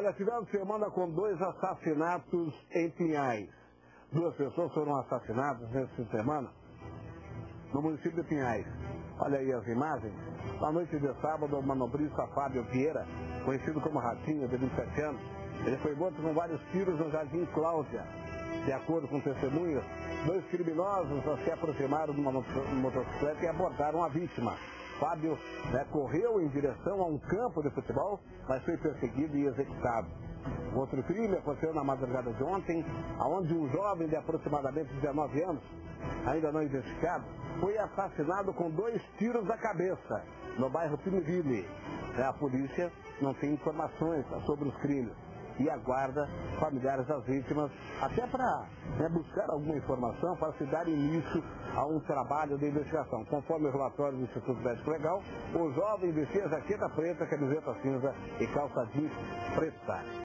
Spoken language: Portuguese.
Olha, de semana com dois assassinatos em Pinhais. Duas pessoas foram assassinadas de semana no município de Pinhais. Olha aí as imagens. Na noite de sábado, o manobrista Fábio Vieira, conhecido como Ratinho, de 27 anos, ele foi morto com vários tiros no Jardim Cláudia. De acordo com testemunhas, dois criminosos se aproximaram de uma motocicleta e abordaram a vítima. Fábio né, correu em direção a um campo de futebol, mas foi perseguido e executado. Outro crime aconteceu na madrugada de ontem, onde um jovem de aproximadamente 19 anos, ainda não identificado, foi assassinado com dois tiros na cabeça, no bairro Piniville. É, a polícia não tem informações sobre os crimes e aguarda familiares das vítimas, até para né, buscar alguma informação para se dar início a um trabalho de investigação. Conforme o relatório do Instituto Médico Legal, o jovem vestia jaqueta preta, camiseta cinza e calça jeans preta.